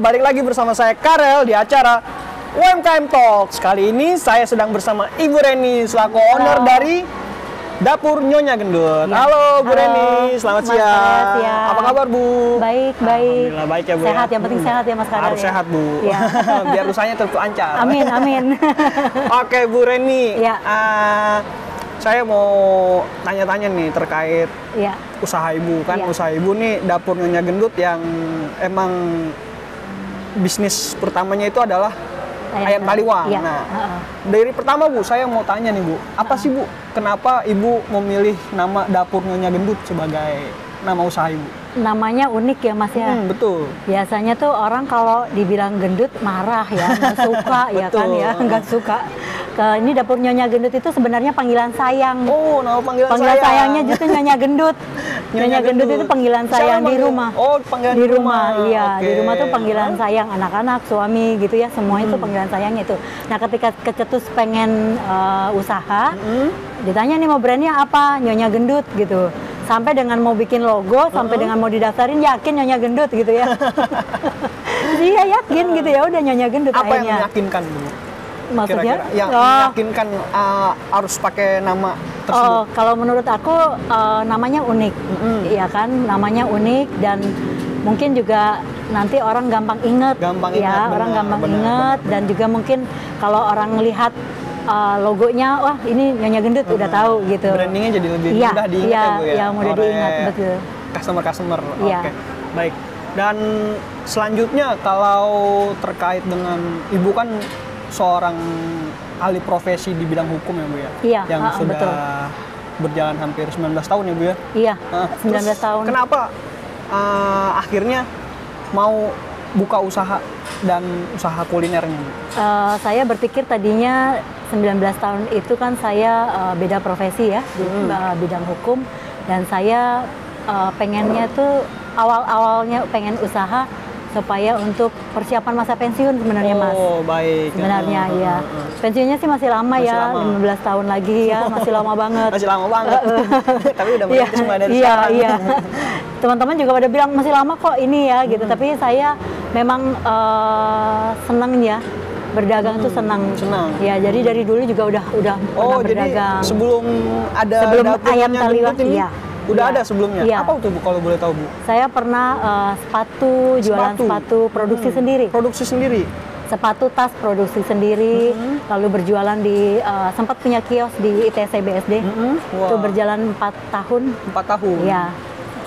Balik lagi bersama saya Karel di acara UMKM Talks. Kali ini saya sedang bersama Ibu Reni selaku owner Halo. dari Dapur Nyonya Gendut. Ya. Halo Bu Halo, Reni, selamat Mas siang. Siang. Apa kabar Bu? Baik, baik. Alhamdulillah baik ya Bu. Sehat, ya. yang penting sehat ya Mas Karel Harus ya. sehat Bu. Iya. Biar usahanya tetap lancar. Amin, amin. Oke Bu Reni, Ya. ah, saya mau tanya-tanya nih terkait ya, usaha ibu kan Iya. usaha ibu nih dapur nyonya gendut yang emang bisnis pertamanya itu adalah ayam, taliwang. Iya, Nah, dari pertama bu saya mau tanya nih bu, apa sih bu kenapa ibu memilih nama dapur nyonya gendut sebagai nama usaha ibu? Namanya unik ya Mas ya. Hmm, betul. Biasanya tuh orang kalau dibilang gendut marah ya, nggak suka ya kan ya, nggak suka. Ke ini dapur Nyonya Gendut itu sebenarnya panggilan sayang. Oh, nama panggilan, panggilan sayang. sayangnya justru Nyonya Gendut. Nyonya, Gendut. itu panggilan Siapa sayang di rumah. Oh, panggilan di rumah, iya Oke. di rumah tuh panggilan sayang anak-anak suami gitu ya semuanya itu panggilan sayangnya itu nah ketika kecetus pengen eh, usaha Hmm? ditanya nih mau brandnya apa nyonya gendut gitu sampai dengan mau bikin logo sampai dengan mau didaftarin yakin nyonya gendut gitu ya iya yakin gitu ya udah nyonya gendut Apa yang akhirnya meyakinkan bu? Maksudnya Kira-kira yang Oh. meyakinkan uh, harus pakai nama tersebut. Oh, kalau menurut aku eh, namanya unik, Mm-mm. Iya kan, namanya unik dan mungkin juga nanti orang gampang inget, Gampang ya ingat, orang benar, gampang benar, inget benar, dan juga mungkin kalau orang lihat eh, logonya, wah ini nyonya gendut udah tahu gitu. Brandingnya jadi lebih Iya, mudah diingat iya, ya bu ya. iya, mudah oleh diingat, betul. Customer-customer. Iya. Oke, baik. Dan selanjutnya kalau terkait dengan ibu kan seorang ahli profesi di bidang hukum ya bu ya. Iya, Yang ah, sudah betul. berjalan hampir 19 tahun ya bu ya. Iya, Ah, 19 terus tahun. Kenapa uh, akhirnya mau buka usaha dan usaha kulinernya bu? Eh, saya berpikir tadinya 19 tahun itu kan saya eh, beda profesi ya di Hmm. eh, bidang hukum dan saya eh, pengennya tuh awal-awalnya pengen usaha supaya untuk persiapan masa pensiun sebenarnya Mas. Oh baik. Sebenarnya Ah, ya. ah, ah. Pensiunnya sih masih lama Masih ya, lama. 15 tahun lagi ya, masih lama banget. Masih lama banget. Tapi udah Iya, mulai dari iya, iya. Teman-teman juga pada bilang masih lama kok ini ya gitu. Hmm. Tapi saya memang eh, senang ya berdagang itu senang. Hmm, senang. Ya, jadi dari dulu juga udah udah pernah Oh, jadi berdagang. sebelum ada Sebelum ayam taliwang, iya. Udah Iya. ada sebelumnya. Iya. Apa tuh Bu kalau boleh tahu Bu? saya pernah eh, sepatu, jualan sepatu, produksi Hmm, sendiri. Produksi sendiri. Sepatu tas produksi sendiri, Hmm. lalu berjualan di eh, sempat punya kios di ITC BSD. Mm-mm. Itu Wah. berjalan 4 tahun. Empat tahun. Ya.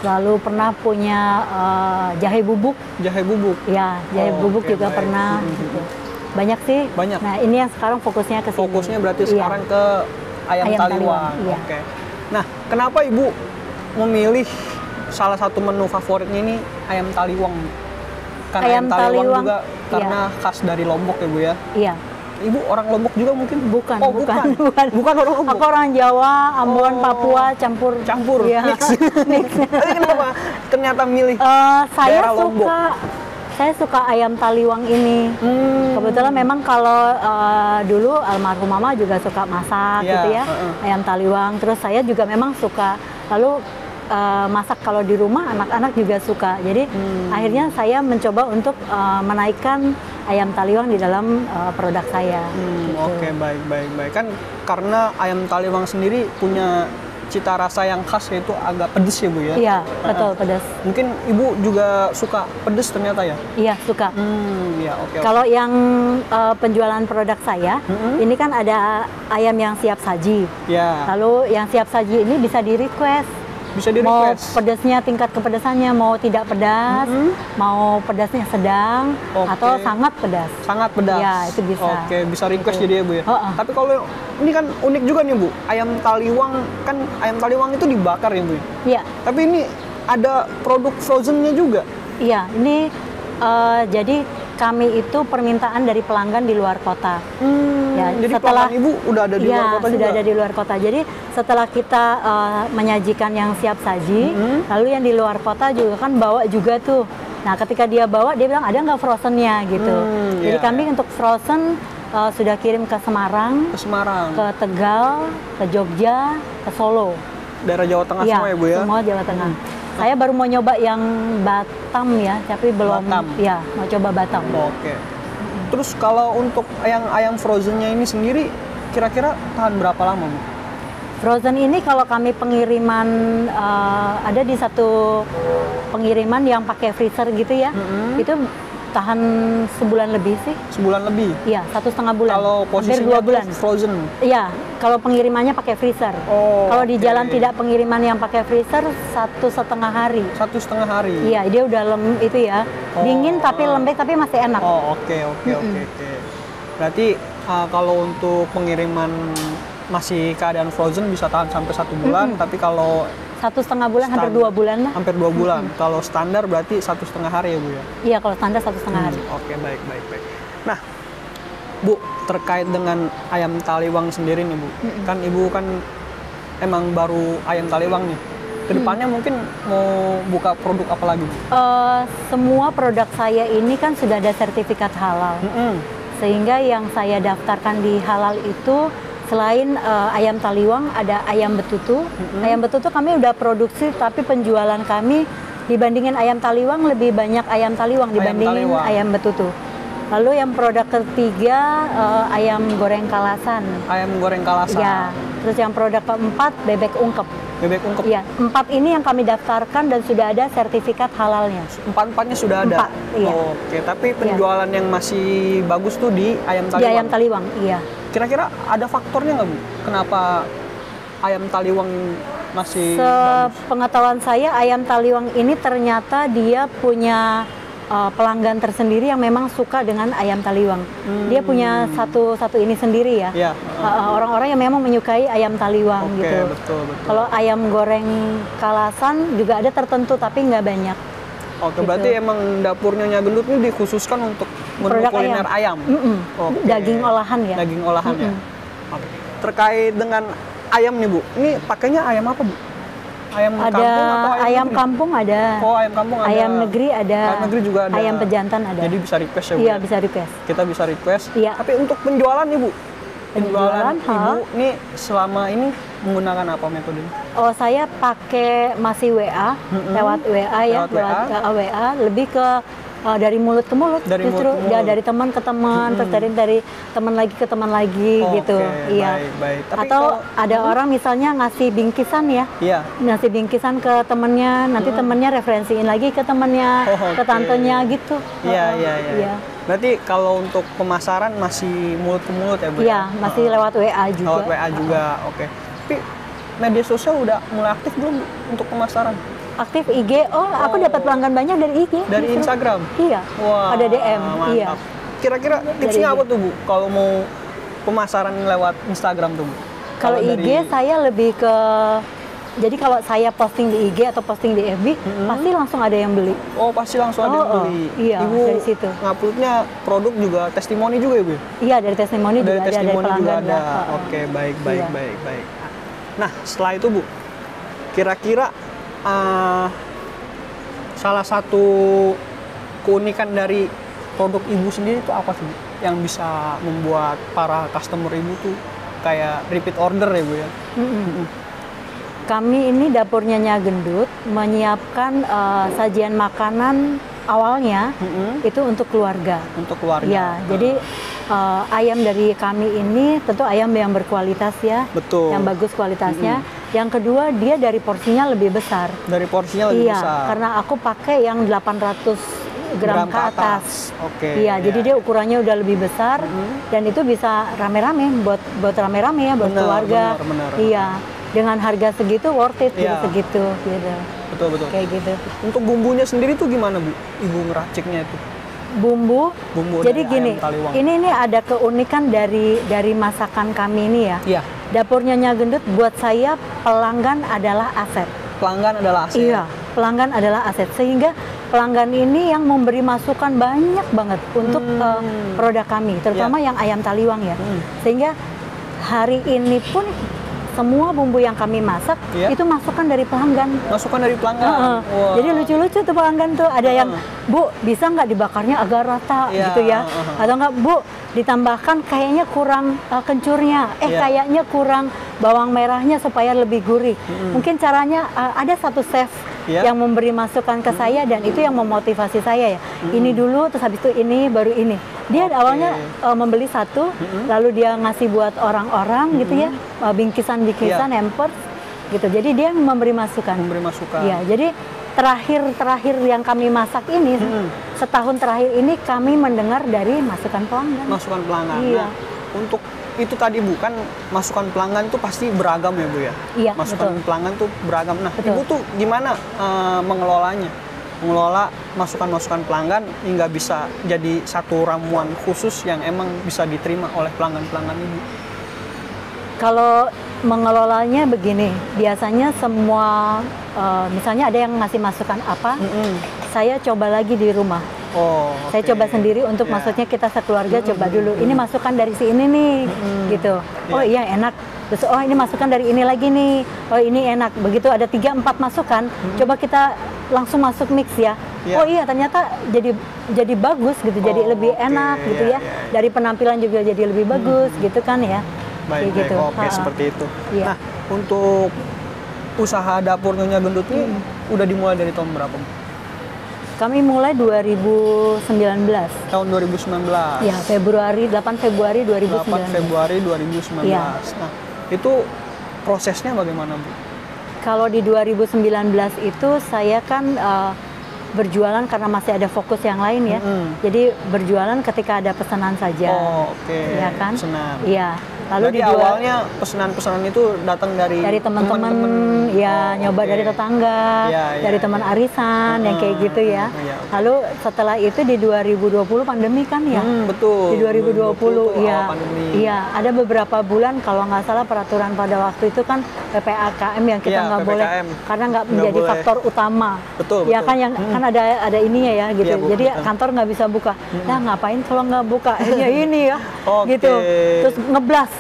Lalu pernah punya eh, jahe bubuk Jahe bubuk. Ya, jahe Oh, bubuk oke, juga baik. pernah. Mhm. gitu. Banyak sih. Banyak. Nah, ini yang sekarang fokusnya ke sini. Fokusnya berarti Iya. sekarang ke ayam, Ayam taliwang. iya. Oke. Nah, kenapa Ibu memilih salah satu menu favoritnya ini ayam taliwang? Karena ayam, Ayam taliwang, taliwang, juga iya. karena khas dari Lombok ya Bu ya. Iya. Ibu orang Lombok juga mungkin? Bukan, Oh, bukan, bukan. bukan. Bukan orang Lombok. Aku orang Jawa, Ambon, Oh. Papua, campur. campur Iya. mix. Mix. Tapi kenapa ternyata milih Eh, saya Daerah Lombok. suka saya suka ayam taliwang ini. Hmm. Kebetulan memang kalau eh, dulu almarhum mama juga suka masak Iya, gitu ya, heeh. ayam taliwang. Terus saya juga memang suka. Lalu eh, masak kalau di rumah anak-anak juga suka. Jadi Hmm. akhirnya saya mencoba untuk eh, menaikkan ayam taliwang di dalam eh, produk saya. Hmm, gitu. Oke baik baik baik kan karena ayam taliwang sendiri punya cita rasa yang khas yaitu agak pedes ya bu ya. Iya, betul pedas. Mungkin ibu juga suka pedes ternyata ya. Iya, suka. Hmm ya oke. oke. Kalau yang eh, penjualan produk saya, Mm-mm. ini kan ada ayam yang siap saji. Ya Lalu yang siap saji ini bisa di request. Bisa di Mau pedasnya tingkat kepedasannya mau tidak pedas, Mm-mm. mau pedasnya sedang Oke. atau sangat pedas. Sangat pedas. Ya, itu bisa. Oke bisa request Gitu. jadi ya bu ya. Heeh. Tapi kalau ini kan unik juga nih bu. Ayam taliwang kan ayam taliwang itu dibakar ya bu. ya? Iya, Tapi ini ada produk frozennya juga. iya. Ini eh, jadi kami itu permintaan dari pelanggan di luar kota. Hmm, Ya, jadi setelah- ibu udah ada di Iya, luar kota sudah juga. ada di luar kota. Jadi setelah kita eh, menyajikan yang siap saji, Mhm. lalu yang di luar kota juga kan bawa juga tuh. Nah, ketika dia bawa, dia bilang ada nggak frozennya gitu. Hmm, Jadi iya, kami iya. untuk frozen eh, sudah kirim ke Semarang, Ke Semarang, ke Tegal, ke Jogja, ke Solo. daerah Jawa Tengah Iya, semua ya bu ya. semua Jawa Tengah. Saya baru mau nyoba yang bat Batam ya, tapi belum Batam. ya mau coba Batam. Oke. Terus kalau untuk yang ayam frozennya ini sendiri kira-kira tahan berapa lama, Bu? Frozen ini kalau kami pengiriman eh, ada di satu pengiriman yang pakai freezer gitu ya, Mm-mm. itu tahan sebulan lebih sih. Sebulan lebih. Iya, satu setengah bulan. Kalau Hampir posisinya dua bulan. frozen. Iya, kalau pengirimannya pakai freezer. Oh. kalau di oke. jalan tidak pengiriman yang pakai freezer satu setengah hari. Satu setengah hari. Iya, dia udah lem itu ya. Oh. Dingin tapi lembek tapi masih enak. Oh oke oke oke oke. Berarti uh, kalau untuk pengiriman masih keadaan frozen bisa tahan sampai satu bulan, tapi kalau Satu setengah bulan, hampir Standar. dua bulan lah. hampir dua bulan. Kalau standar berarti satu setengah hari ya bu ya. Iya, kalau standar satu setengah hari. Hmm, Oke baik baik baik. Nah bu terkait dengan ayam taliwang sendiri nih bu, kan ibu kan emang baru ayam taliwang nih. Ke depannya Mm. mungkin mau buka produk apa lagi bu? Eh, semua produk saya ini kan sudah ada sertifikat halal. Mm-mm. Sehingga yang saya daftarkan di halal itu selain eh, ayam taliwang ada ayam betutu. Ayam betutu kami udah produksi tapi penjualan kami dibandingin ayam taliwang lebih banyak ayam taliwang Ayam dibandingin taliwang. ayam betutu. Lalu yang produk ketiga eh, ayam goreng kalasan. Ayam goreng kalasan, Ya. Terus yang produk keempat bebek ungkep. bebek ungkep. Iya, empat ini yang kami daftarkan dan sudah ada sertifikat halalnya. Empat empatnya sudah ada. Empat, iya. Oke, tapi penjualan yang masih bagus tuh di ayam Di taliwang. ayam taliwang, iya. Kira-kira ada faktornya nggak bu? Kenapa ayam taliwang masih bagus? Sepengetahuan saya ayam taliwang ini ternyata dia punya uh, pelanggan tersendiri yang memang suka dengan ayam taliwang. Dia punya satu satu ini sendiri ya. Ya. Uh, orang-orang yang memang menyukai ayam taliwang Oke, gitu. betul betul. Kalau ayam goreng kalasan juga ada tertentu tapi nggak banyak. Oke, gitu. berarti emang dapurnya Nyonya Gendut ini dikhususkan untuk menu Produk kuliner ayam. Mm-mm. Oke. Daging olahan ya. Daging olahan ya. Oke. Terkait dengan ayam nih bu, ini pakainya ayam apa bu? Ayam Ada kampung atau ayam, ayam negeri? kampung ada. Oh ayam kampung ada. Ayam negeri ada. Ayam negeri juga ada. Ayam pejantan ada. Jadi bisa request ya bu? Iya ya? bisa request. Kita bisa request. Iya. Tapi untuk penjualan nih bu, Penjualan, ibu ini selama ini menggunakan apa metodenya? Oh saya pakai masih WA Mm-mm. lewat WA ya Lewat WA. uh, WA lebih ke uh, dari mulut ke mulut Dari justru mulut ke ya mulut. dari teman ke teman terus dari dari teman lagi ke teman lagi Oke, gitu iya baik, baik. Tapi atau kalau- ada orang misalnya ngasih bingkisan ya Iya. ngasih bingkisan ke temennya nanti temennya referensiin lagi ke temennya Oh, ke oke. tantenya gitu Iya, Uh, iya, iya. Berarti kalau untuk pemasaran masih mulut ke mulut ya, Bu? Iya, ya? masih Heeh. lewat WA juga. Lewat WA juga, oke. Tapi media sosial udah mulai aktif belum untuk pemasaran? Aktif IG, oh aku Oh. dapat pelanggan banyak dari IG. Dari justru. Instagram? Iya. Wah, ada DM, mantap. iya. Kira-kira tipsnya apa tuh, Bu? Kalau mau pemasaran lewat Instagram tuh, Bu? Kalau IG dari- saya lebih ke jadi kalau saya posting di IG atau posting di FB pasti langsung ada yang beli. Oh, pasti langsung ada yang Oh, oh. beli. Iya, Ibu dari situ. nguploadnya produk juga testimoni juga ya, Bu? Iya dari testimoni dari juga ada dari juga pelanggan. ada. ya. Oh, oh. Oke, baik, baik, Iya. baik, baik. Nah, setelah itu Bu, kira-kira uh, salah satu keunikan dari produk ibu sendiri itu apa sih? Yang bisa membuat para customer ibu tuh kayak repeat order ya Bu ya? Kami ini dapurnya Nya Gendut menyiapkan eh, sajian makanan awalnya Mm-mm. itu untuk keluarga. Untuk keluarga. Ya, jadi eh, ayam dari kami ini tentu ayam yang berkualitas ya, Betul. yang bagus kualitasnya. Yang kedua dia dari porsinya lebih besar. Dari porsinya lebih iya, besar. karena aku pakai yang 800 gram, ke atas. Oke. Iya, jadi ya. dia ukurannya udah lebih besar dan itu bisa rame-rame buat buat rame-rame ya buat Benar, keluarga. benar, benar. Iya, dengan harga segitu worth it gitu Iya. segitu gitu. betul betul. Kayak gitu. Untuk bumbunya sendiri tuh gimana Bu? Ibu ngeraciknya itu? Bumbu. Bumbu jadi gini, ini ini ada keunikan dari dari masakan kami ini ya. Iya. Dapurnya Nya Gendut buat saya pelanggan adalah aset. Pelanggan adalah aset. Iya, pelanggan adalah aset. Sehingga pelanggan ini yang memberi masukan banyak banget untuk Hmm. eh, produk kami, terutama yang ayam taliwang ya. Hmm. Sehingga hari ini pun semua bumbu yang kami masak Iya. itu masukan dari pelanggan. Masukan dari pelanggan. Heeh. Wah. Jadi lucu-lucu tuh pelanggan tuh ada yang. Bu bisa nggak dibakarnya agak rata Iya, gitu ya heeh. atau nggak Bu ditambahkan kayaknya kurang uh, kencurnya eh Iya. kayaknya kurang bawang merahnya supaya lebih gurih mungkin caranya uh, ada satu chef Iya. yang memberi masukan ke saya dan itu yang memotivasi saya ya. Ini dulu terus habis itu ini baru ini. Dia Oke. awalnya uh, membeli satu, lalu dia ngasih buat orang-orang gitu ya, uh, bingkisan-bingkisan, Iya. hampers gitu. Jadi dia memberi masukan. Memberi masukan. Iya, jadi terakhir-terakhir yang kami masak ini, Mm-mm. setahun terakhir ini kami mendengar dari masukan pelanggan. Masukan pelanggan. Iya. Nah, untuk itu tadi Bu kan masukan pelanggan tuh pasti beragam ya Bu ya. Iya, Masukan betul. pelanggan tuh beragam. Nah, Betul. Ibu tuh gimana eh, mengelolanya? Mengelola masukan-masukan pelanggan hingga bisa jadi satu ramuan khusus yang emang bisa diterima oleh pelanggan-pelanggan Ibu. Kalau mengelolanya begini, biasanya semua, eh, misalnya ada yang ngasih masukan apa, Mm-mm. saya coba lagi di rumah. Oh, Saya oke. coba sendiri untuk Ya. maksudnya kita sekeluarga coba dulu. Ini masukan dari si ini nih, gitu. Oh iya enak. Terus oh ini masukan dari ini lagi nih. Oh ini enak. Begitu ada tiga empat masukan, coba kita langsung masuk mix ya. Ya. Oh iya ternyata jadi jadi bagus gitu, jadi Oh, lebih oke. enak gitu Ya, ya. ya, ya. Dari penampilan juga jadi lebih bagus gitu kan ya. Baik, Kayak baik. gitu. Oke, Ha-ha. seperti itu. Iya. Nah, untuk usaha dapur Nyonya Gendut ini Hmm. udah dimulai dari tahun berapa? Bu? Kami mulai 2019. Tahun 2019. Ya, Februari 8 Februari 2019. 8 Februari 2019. Iya. Nah, itu prosesnya bagaimana, Bu? Kalau di 2019 itu saya kan eh, berjualan karena masih ada fokus yang lain ya. Mm-mm. Jadi berjualan ketika ada pesanan saja. Oh, oke. Iya kan? Senang. Iya. Lalu Jadi dijual awalnya pesanan-pesanan itu datang dari dari teman-teman, ya Oh, nyoba oke. dari tetangga, Iya, iya, dari teman iya. arisan yang kayak gitu ya. Hmm, iya, oke. Lalu setelah itu di 2020 pandemi kan ya. Hmm, betul. Di 2020 tuh iya. pandemi. Iya, ada beberapa bulan kalau nggak salah peraturan pada waktu itu kan PPAKM yang kita Iya, nggak boleh PPKM. karena nggak Nggak menjadi boleh. faktor utama. Betul, Ya betul. kan yang Hmm. kan ada ada ininya ya gitu. Iya, Bu, Jadi. Hmm. kantor nggak bisa buka. Nah, ngapain kalau nggak buka? ya ini ya. Oke. Gitu. Terus ngeblas.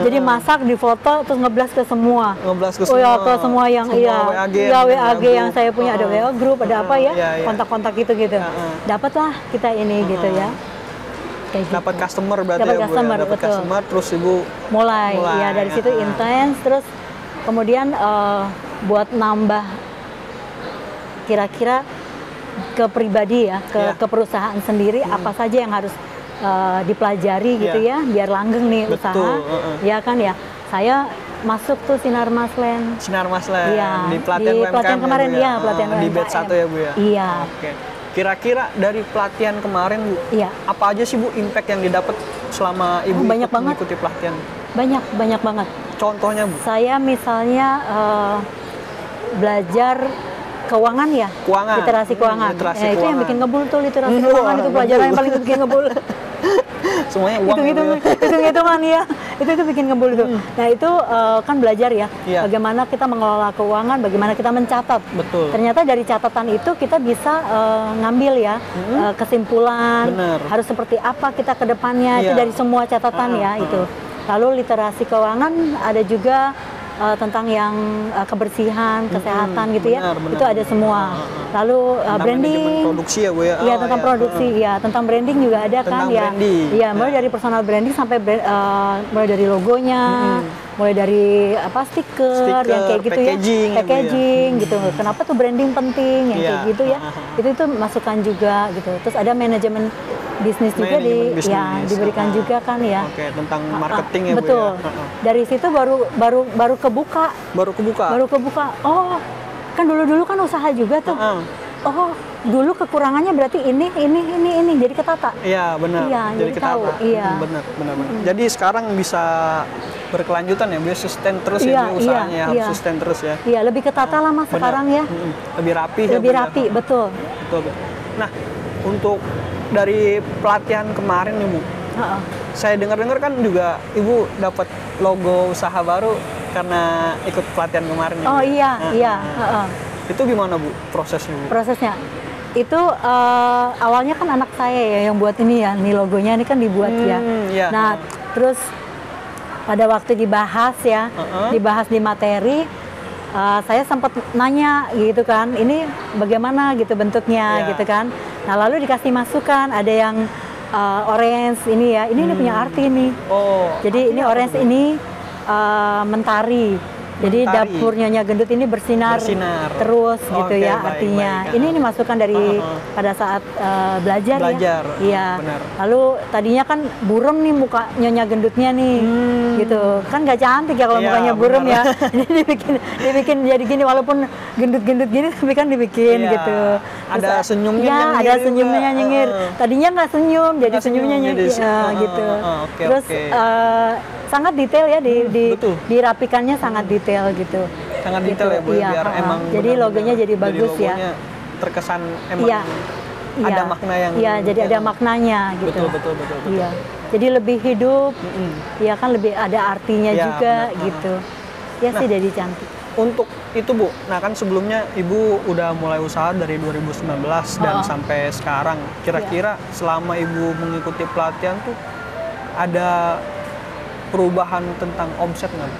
Jadi masak di foto terus ngeblas ke semua. Ngeblas ke Oh ya semua. ke semua yang Semua iya, WAG iya yang WAG gabung. yang saya punya ada. WA group, ada apa ya, Iya, iya. kontak-kontak gitu gitu. Dapatlah kita ini gitu ya. Kayak gitu. Dapat customer berarti Dapat ya, Bu customer, ya. Dapat betul. customer terus Ibu mulai, Mulai, ya dari situ intens terus kemudian eh, buat nambah kira-kira ke pribadi ya ke, Iya. ke perusahaan sendiri apa saja yang harus eh, dipelajari gitu Iya. ya biar langgeng nih Betul, usaha heeh. ya kan ya saya masuk tuh sinar maslen Sinar Mas Len Iya, di pelatihan di UMKM pelatihan ya, kemarin, Bu, iya, pelatihan Ah, Di batch UMKM. 1 ya Bu ya? Iya. Oke. Kira-kira dari pelatihan kemarin Bu, Iya. apa aja sih Bu impact yang didapat selama Ibu Oh, banyak ikut banget. mengikuti pelatihan? banyak banyak banget Contohnya Bu, saya misalnya eh, belajar keuangan ya Keuangan. literasi Hmm, keuangan literasi Ya, itu yang keuangan. bikin ngebul tuh literasi Hmm, keuangan itu pelajaran yang paling bikin ngebul semuanya uang hitung ya, hitung Bu, ya? hitung hitungan ya itu itu bikin ngebul tuh nah itu eh, kan belajar ya Iya. bagaimana kita mengelola keuangan bagaimana kita mencatat Betul. ternyata dari catatan itu kita bisa eh, ngambil ya eh, kesimpulan Bener. harus seperti apa kita ke depannya itu Iya. dari semua catatan Ah, ya ah. itu lalu literasi keuangan ada juga eh, tentang yang eh, kebersihan kesehatan gitu ya benar, benar. itu ada semua Ah, ah, lalu eh, Tentang branding produksi ya Bu ya? Iya Oh, tentang iya. produksi, ya tentang branding juga ada kan Tentang ya. branding. Iya, mulai Ya. dari personal branding sampai brand- eh, mulai dari logonya, mulai dari apa stiker, Stiker, yang kayak gitu packaging ya, ya, Bu, ya. packaging gitu. Kenapa tuh branding penting yang Iya. kayak gitu ya? Ah, ah. Itu itu masukan juga gitu. Terus ada manajemen bisnis juga Manajemen di ya bisnis. diberikan Ah. juga kan ya. Oke, tentang Ah, marketing ya Bu Betul. ya? Ah, ah. Dari situ baru baru baru kebuka, Baru kebuka? baru kebuka. Oh, kan dulu-dulu kan usaha juga tuh. Ah, ah. Oh, dulu kekurangannya berarti ini, ini, ini, ini. Jadi ketata. Iya benar. Iya, jadi ketata. tahu, iya. Hmm, benar, benar, benar. Jadi sekarang bisa berkelanjutan ya, biar sustain terus Iya, ya Bu, usahanya iya, harus iya. sustain terus ya. Iya, lebih ketata lah mas Benar. sekarang ya. Mm-mm. Lebih rapi ya. Lebih ya? rapi, betul. Betul, betul. Nah, untuk dari pelatihan kemarin nih Bu, Heeh. saya dengar-dengar kan juga Ibu dapat logo usaha baru karena ikut pelatihan kemarin ya, Oh ya? iya, Nah, iya. nah. heeh. Itu gimana Bu prosesnya Bu? Prosesnya itu eh, awalnya kan anak saya ya yang buat ini ya, nih logonya ini kan dibuat ya. Hmm, iya. Nah, terus pada waktu dibahas ya, Heeh. dibahas di materi, eh, saya sempat nanya gitu kan, ini bagaimana gitu bentuknya Iya. gitu kan. Nah lalu dikasih masukan, ada yang eh, orange ini ya, ini ini punya arti nih. Oh, Jadi ini orange ini eh, mentari. Jadi Mentari. dapur Nyonya Gendut ini bersinar, Bersinar. terus gitu Oke, ya baik, artinya. baik. Ini ini masukan dari Uh-huh. pada saat eh, belajar, Belajar, ya. Iya. Lalu tadinya kan burem nih muka Nyonya Gendutnya nih. Gitu. Kan nggak cantik ya kalau Hmm. Iya, mukanya burem ya. Jadi dibikin dibikin jadi gini walaupun gendut-gendut gini tapi kan dibikin Iya. gitu. Ada ah, senyumnya Iya, nyengir ada juga. senyumnya nyengir. Uh-uh. Tadinya nggak senyum, jadi Nggak senyumnya senyum, nyengir jadi ya, uh-uh, gitu. uh-uh, oke, Terus oke. eh, sangat detail ya di, di betul. dirapikannya sangat detail gitu. Sangat detail Gitu, ya Bu, ya, iya, biar uh-uh. emang Jadi logonya jadi bagus ya. logonya terkesan emang Iya. ada Iya. makna yang Iya, jadi ada maknanya gitu. Betul, betul, betul, betul. Iya. Jadi lebih hidup. Mm-mm. Iya kan lebih ada artinya Iya, juga benar, gitu. Ya sih jadi cantik. Untuk itu Bu, nah kan sebelumnya Ibu udah mulai usaha dari 2019 dan Oh. sampai sekarang. Kira-kira Iya. selama Ibu mengikuti pelatihan tuh ada perubahan tentang omset nggak?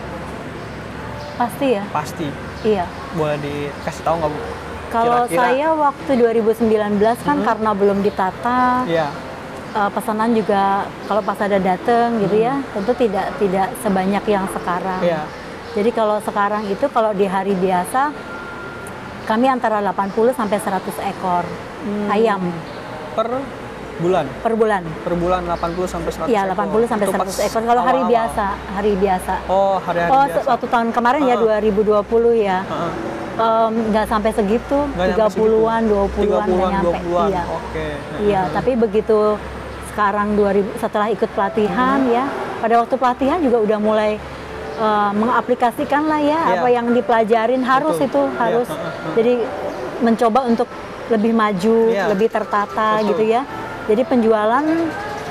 Pasti ya. Pasti. Iya. Boleh dikasih tahu nggak Bu? Kalau saya waktu 2019 kan karena belum ditata, Iya. eh, pesanan juga kalau pas ada dateng gitu ya, tentu tidak tidak sebanyak yang sekarang. Iya. Jadi kalau sekarang itu kalau di hari biasa kami antara 80 sampai 100 ekor Hmm. ayam Per bulan. per bulan. Per bulan 80 sampai 100 Iya, ekor. 80 sampai Itu 100 pas ekor kalau hari biasa, hari biasa. Oh, hari-hari Oh, biasa. waktu tahun kemarin ya Ah. 2020 ya. Heeh. Em, nggak sampai segitu, Nggak nyampe 30-an, 20-an nggak 30-an, nyampe. 20-an. Iya. Oke. Iya, tapi begitu sekarang 2000 setelah ikut pelatihan Hmm. ya, pada waktu pelatihan juga udah mulai eh, mengaplikasikan lah ya Iya. apa yang dipelajarin harus Betul. itu Iya, harus. heeh. Jadi mencoba untuk lebih maju, Iya. lebih tertata Betul. gitu ya. Jadi penjualan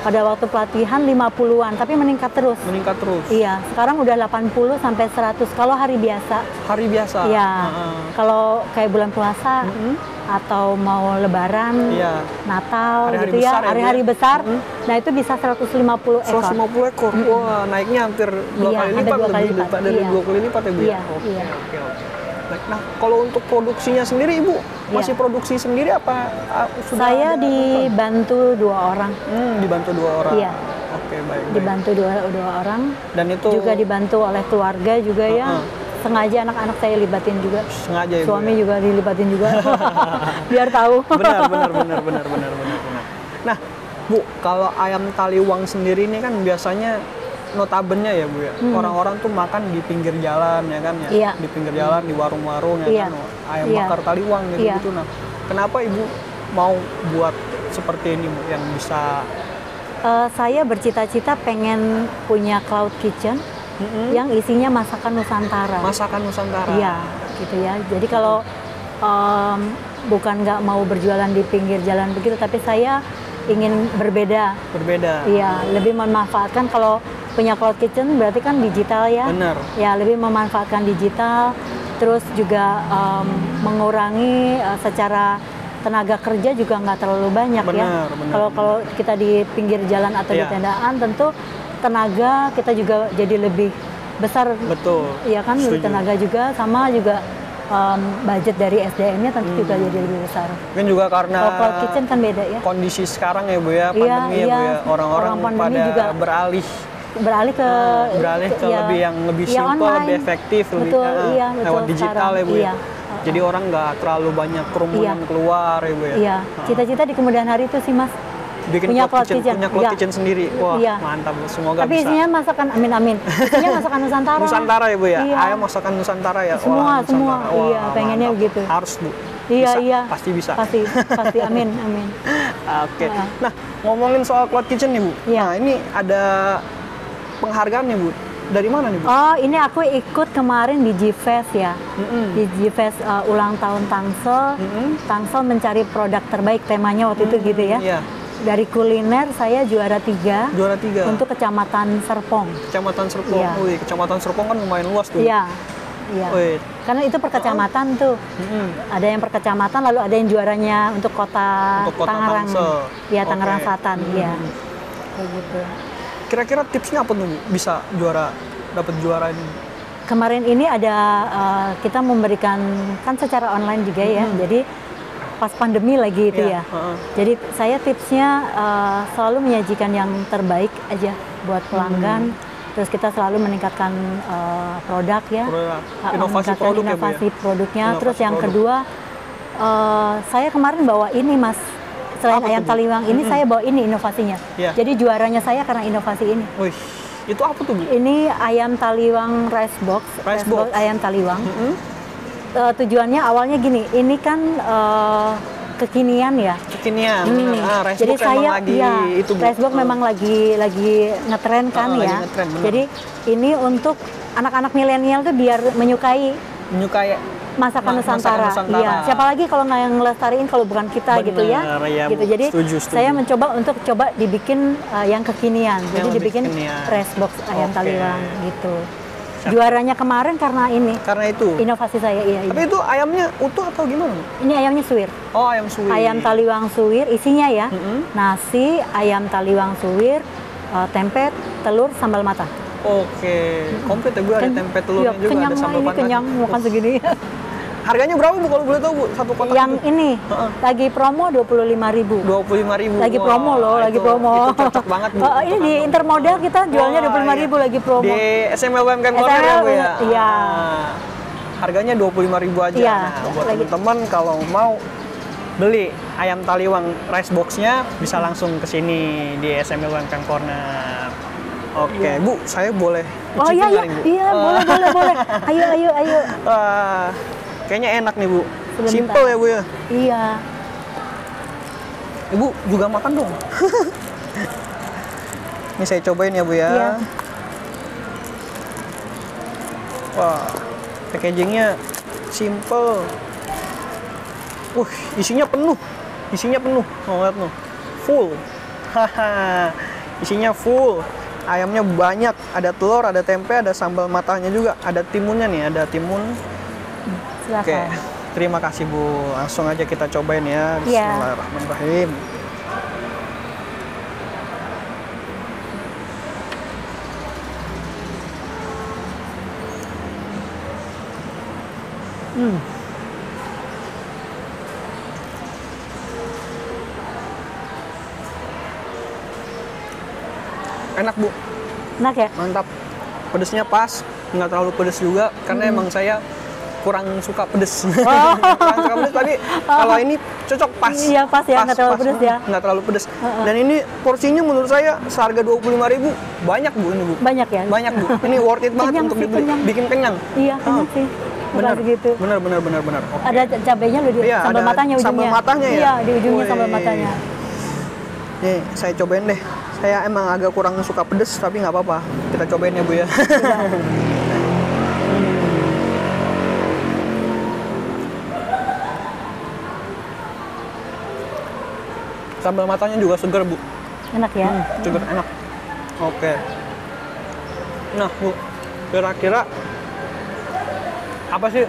pada waktu pelatihan 50-an tapi meningkat terus. Meningkat terus. Iya, sekarang udah 80 sampai 100 kalau hari biasa. Hari biasa. Iya. Heeh. Kalau kayak bulan puasa Mm-mm. atau mau lebaran, Iya. Natal Hari-hari gitu ya, besar ya, Bu, hari-hari ya? besar. Mm. Nah, itu bisa 150 ekor. 150 ekor. Wah, naiknya hampir dua Iya, kali lipat dua kali lebih lipat. dari Iya. dua kali lipat ya Bu ya? Iya, Oke, iya. oke, oke. Baik, Nah, kalau untuk produksinya sendiri Ibu masih Iya. produksi sendiri apa ah, sudah Saya ada- dibantu dua orang, Hmm, dibantu dua orang. Iya. Oke, baik. baik. dibantu dua, dua orang, Dan itu juga dibantu oleh keluarga juga ya. Heeh. Sengaja anak-anak saya libatin juga. sengaja ya Suami ya? juga dilibatin juga. Biar tahu. benar benar benar benar benar benar benar. Nah, Bu, kalau ayam taliwang sendiri ini kan biasanya notabennya ya Bu ya. Orang-orang tuh makan di pinggir jalan ya kan ya. Hmm. Iya. Di pinggir jalan, di warung-warung ya Iya. kan. Ayam Iya. bakar taliwang gitu Iya. gitu. Nah, kenapa Ibu mau buat seperti ini Bu yang bisa Eh, saya bercita-cita pengen punya cloud kitchen Mm-mm. yang isinya masakan Nusantara. masakan Nusantara? Iya, gitu ya. Jadi kalau em, bukan nggak mau berjualan di pinggir jalan begitu, tapi saya ingin berbeda. Berbeda. Iya, lebih memanfaatkan kalau punya cloud kitchen berarti kan digital ya. Benar. Ya, lebih memanfaatkan digital, terus juga em, mengurangi eh, secara tenaga kerja juga nggak terlalu banyak ya. Benar, benar, Kalau kalau kita di pinggir jalan atau di Iya. tendaan tentu tenaga kita juga jadi lebih besar Betul. Iya kan lebih Setuju. tenaga juga sama juga em, budget dari SDM-nya tentu juga Hmm. jadi lebih besar. Mungkin juga karena cloud kitchen kan beda ya. kondisi sekarang ya Bu ya, Iya, pandemi ya Bu iya. ya. Orang-orang Orang pandemi pada juga beralih Beralih ke beralih ke ya, lebih yang lebih ya simpel, online. lebih efektif, lebih Betul, eh, iya, betul lewat digital sekarang. ya bu ya. Iya. Jadi orang nggak terlalu banyak kerumunan Iya. keluar ya bu ya. Iya, cita-cita di kemudian hari itu sih Mas. Bikin punya cloud cloud kitchen, kitchen. punya cloud Iya. kitchen sendiri. Wah Iya. mantap. Semoga Tapi bisa. isinya masakan amin amin. Isinya masakan Nusantara. Nusantara ya bu ya. Iya. Ayam masakan Nusantara ya. Semua, Wah, semua. Nusantara. Wah, Iya, pengennya mantap. begitu. Harus bu. Iya, Bisa. iya. Pasti bisa. Pasti, pasti amin amin. Oke. Heeh. Nah ngomongin soal cloud kitchen nih bu. Iya. Nah ini ada penghargaan nih bu. Dari mana nih bu? Oh, ini aku ikut kemarin di G-Fest ya. Mm-mm. Di G-Fest uh, ulang tahun Tangsel. Mm-mm. Tangsel mencari produk terbaik temanya waktu itu gitu ya. Iya. Dari kuliner saya juara tiga Juara tiga. untuk kecamatan Serpong. Kecamatan Serpong. Iya. Wih, Kecamatan Serpong kan lumayan luas tuh. Iya, iya. Wih. Karena itu per kecamatan tuh. Mm-mm. Ada yang per kecamatan, lalu ada yang juaranya untuk kota, Untuk kota Tangerang. Iya, Tangerang Oke. Selatan. Iya. Hmm. Kayak gitu. Kira-kira tipsnya apa tuh bisa juara dapat juara ini? Kemarin ini ada uh, kita memberikan kan secara online juga ya. Jadi pas pandemi lagi itu Hmm. Iya, ya. heeh. Jadi saya tipsnya uh, selalu menyajikan yang terbaik aja buat pelanggan. Hmm. Terus kita selalu meningkatkan eh, produk ya. Produk. Uh, Inovasi meningkatkan produk ya, ya? inovasi produknya. Inovasi Terus yang produk. kedua, eh, saya kemarin bawa ini mas. Selain Apa ayam taliwang ini saya bawa ini inovasinya. Iya. Jadi juaranya saya karena inovasi ini. Wih, itu apa tuh bu? Ini ayam taliwang rice box, Rice box. ayam taliwang. Mm-mm. Eh, tujuannya awalnya gini, ini kan eh, kekinian ya. Kekinian. Hmm. Ah, Jadi saya lagi ya, itu bu. box Ah. memang lagi lagi ngetren kan Ah, lagi ya. ngetren, bener. Jadi ini untuk anak-anak milenial tuh biar menyukai menyukai masakan Ma- Nusantara. masakan Nusantara. Iya. Siapa lagi kalau nggak yang ngelestariin kalau bukan kita gitu ya. Bener, iya, gitu. Jadi Setuju, setuju. saya mencoba untuk coba dibikin uh, yang kekinian. Jadi lebih dibikin kekinian. box ayam Oke. taliwang gitu. Juaranya kemarin karena ini karena itu. inovasi saya iya, iya. Tapi itu ayamnya utuh atau gimana? Ini ayamnya suwir. Oh ayam suwir. Ayam taliwang suwir isinya ya. Mm-mm. Nasi, ayam taliwang suwir, uh, tempe, telur, sambal mata. Oke, komplit ya bu ada tempe telurnya iya, juga kenyang ada sambal ini kenyang makan segini. Harganya berapa bu kalau boleh tahu bu satu kotak? yang Bu? ini Heeh. lagi promo 25.000 dua puluh lima ribu. Lagi promo loh, lagi promo. Itu cocok banget bu. Oh, ini di. Intermodal kita jualnya Wah, 25.000 iya. lagi promo. Di SML UMKM Corner ya bu ya? iya. Ah, Harganya dua puluh lima ribu aja. Iya, Nah, buat teman-teman kalau mau beli ayam taliwang rice box-nya bisa langsung ke sini di SML UMKM Corner. Oke, Bu, saya boleh Oh iya iya, iya boleh boleh boleh. Ayo ayo ayo. Wah, kayaknya enak nih, Bu. Sebentar. Simple ya, Bu ya. Iya. Ibu juga makan dong. Ini saya cobain ya, Bu ya. Iya. Wah, packagingnya simple. Uh, isinya penuh. Isinya penuh. Mau lihat tuh. Full. Haha. isinya full. Ayamnya banyak. Ada telur, ada tempe, ada sambal matanya juga. Ada timunnya nih, ada timun. Oke. Silakan. Terima kasih Bu. Langsung aja kita cobain ya. Iya. Bismillahirrahmanirrahim. Hmm. Enak Bu, Enak ya? mantap. Pedesnya pas, nggak terlalu pedes juga karena emang saya kurang suka pedes. kurang suka pedes tapi kalau ini cocok pas. Iya, pas ya, nggak terlalu pedes ya. Nggak terlalu pedes. Dan ini porsinya menurut saya seharga 25.000 banyak Bu ini Bu. Banyak ya? Banyak Bu. Ini worth it banget Kenyang untuk sih, dibeli. kenyang. Bikin kenyang. Iya, kenyang Ah, sih. Benar, segitu. benar, benar, benar, benar. Oke. Ada cabenya loh di Iya, sambal matanya ujungnya. sambal matanya ya? Iya, di ujungnya sambal Wih. matanya. Nih, saya cobain deh. Saya emang agak kurang suka pedes, tapi nggak apa-apa. Kita cobain ya, Bu ya. Sambal matanya juga segar, Bu. Enak ya? Hmm, segar, enak. Oke. Nah, Bu, kira-kira apa sih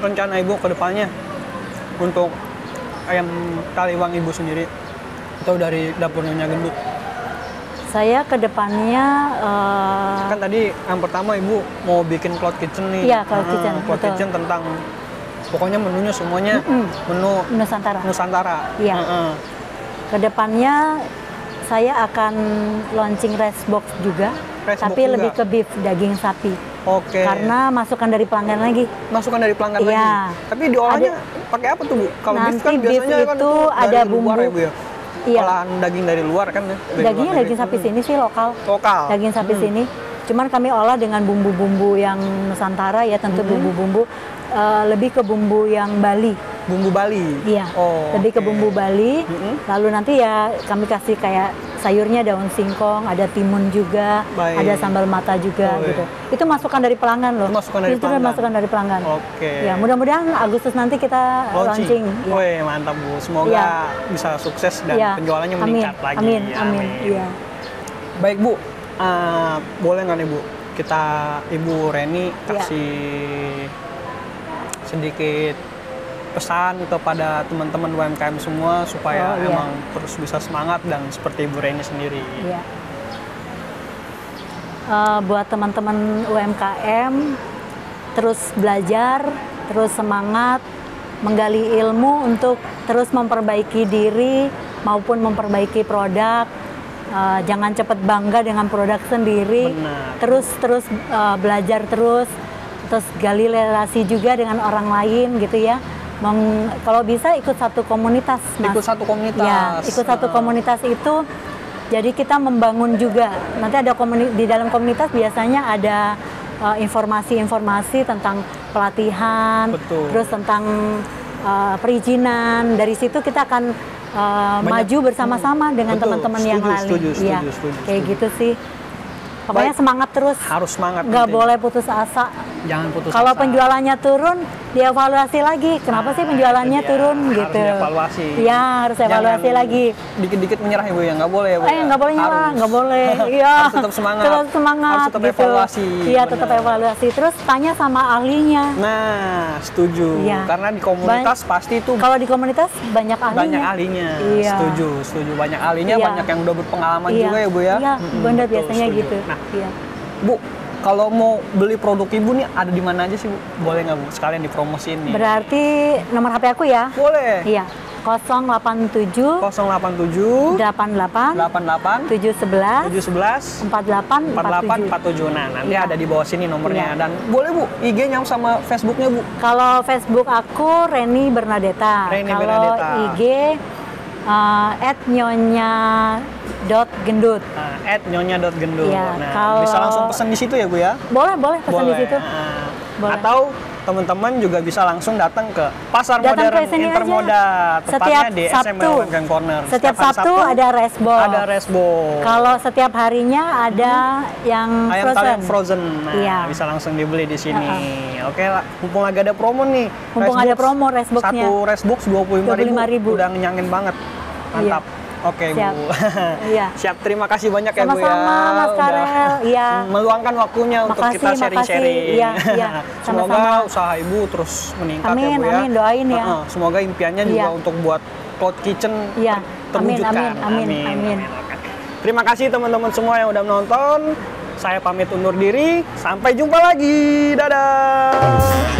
rencana Ibu ke depannya untuk ayam taliwang Ibu sendiri? Atau dari dapur Nyonya Gendut? Saya ke depannya eh, kan tadi yang pertama ibu mau bikin cloud kitchen nih Iya, cloud Ah, kitchen, cloud betul. kitchen tentang pokoknya menunya semuanya menu Nusantara. Nusantara Iya. Heeh. Ke depannya saya akan launching rice box juga, Rice tapi box lebih juga. ke beef daging sapi. oke Karena masukan dari pelanggan lagi. masukan dari pelanggan Iya. lagi tapi diolahnya pakai apa tuh bu kalau beef Nanti kan beef biasanya kan itu ada luar bumbu. ya bu ya Iya. olahan daging dari luar kan ya dari Dagingnya luar daging sapi sini sih lokal. lokal Daging sapi Hmm. sini. Cuman kami olah dengan bumbu-bumbu yang Nusantara ya, tentu Hmm. bumbu-bumbu eh, lebih ke bumbu yang Bali. Bumbu Bali Iya. oh lebih ke oke. bumbu Bali. Mm-mm. Lalu nanti ya kami kasih kayak sayurnya daun singkong, ada timun juga, Baik. ada sambal mata juga Oh, iya. gitu. Itu masukan dari pelanggan loh. Itu masukan dari Itu pelanggan. masukan dari pelanggan. oke Ya, mudah-mudahan Agustus nanti kita launching. ya. Wih, mantap Bu. Semoga Iya. bisa sukses dan Iya. penjualannya Amin, meningkat lagi. Amin, amin. Iya. Baik Bu, Eh, boleh nggak nih Bu, kita Ibu Reni Iya. kasih sedikit pesan kepada teman-teman UMKM semua supaya Oh, iya. emang terus bisa semangat dan seperti Ibu Reni sendiri. Iya. Eh, buat teman-teman UMKM terus belajar, terus semangat, menggali ilmu untuk terus memperbaiki diri maupun memperbaiki produk. eh, jangan cepat bangga dengan produk sendiri. Benar. Terus terus eh, belajar terus, terus gali relasi juga dengan orang lain gitu ya. Meng- kalau bisa ikut satu komunitas, Mas. Ikut satu komunitas. Ya, ikut satu komunitas itu jadi kita membangun juga. Nanti ada komuni- di dalam komunitas biasanya ada eh, informasi-informasi tentang pelatihan, Betul. terus tentang eh, perizinan. Dari situ kita akan Banyak- maju bersama-sama dengan teman-teman yang setuju, lain. setuju, Iya, setuju, setuju, kayak setuju. gitu sih. Pokoknya semangat terus. Harus semangat. Nggak penting. boleh putus asa. Jangan putus Kalau asa. penjualannya turun, dievaluasi lagi. Kenapa sih Nah, penjualannya dia. turun Harus gitu? dievaluasi. Iya, harus evaluasi Jangan lagi. Dikit-dikit menyerah ya Bu ya, nggak boleh ya Bu. Eh ya? nggak boleh nyerah, Harus. nggak boleh. Iya. Harus tetap semangat. Tetap semangat. Harus tetap gitu. evaluasi. Iya, tetap evaluasi. Terus tanya sama ahlinya. Nah, setuju. Iya. Karena di komunitas pasti itu Kalau di komunitas banyak ahlinya. banyak ahlinya. Iya. Setuju, setuju. Banyak ahlinya, Iya. banyak yang udah berpengalaman Iya. juga ya Bu ya. Iya, bener betul, biasanya setuju. gitu. Nah, Iya. Bu, kalau mau beli produk Ibu nih ada di mana aja sih Bu? Boleh nggak Bu? Sekalian dipromosiin nih. Berarti nomor HP aku ya. Boleh. Iya. 087 087 88 88 711 711 48 47. 4847. Nah, nanti Iya. ada di bawah sini nomornya. Iya. Dan boleh Bu, IG-nya sama Facebook-nya Bu. Kalau Facebook aku Reni Bernadetta. Reni Kalau Bernadetta. IG uh, @nyonya dot gendut. Nah, at nyonya.gendut. Iya, nah, kalau- bisa langsung pesen di situ ya Bu ya? Boleh boleh pesan di situ. Nah, Boleh. Atau teman-teman juga bisa langsung datang ke Pasar Datang Modern ke Intermoda, aja. tepatnya Setiap di Sabtu. SML Wanggang Corner. Setiap hari Sabtu ada resbox. Ada resbox. Kalau setiap harinya ada yang ayam frozen. talian frozen. Nah, Iya. bisa langsung dibeli di sini. Oke lah, mumpung lagi ada promo nih. Mumpung Racebox, ada promo Racebox-nya. Satu Racebox 25.000. 25.000. Udah ngenyangin banget. Mantap. Oke, Siap. Bu. Iya. Siap, terima kasih banyak ya, Bu ya. Sama-sama, Mas Karel. Iya. Meluangkan waktunya untuk Makasih, kita sharing-sharing. Iya, iya. Semoga usaha Ibu terus meningkat Amin, ya, Bu ya. amin. Doain ya. Semoga impiannya juga Iya. untuk buat cloud kitchen Iya. ter- Amin, terwujudkan. amin, amin, amin. Oke. Terima kasih teman-teman semua yang udah menonton. Saya pamit undur diri. Sampai jumpa lagi. Dadah.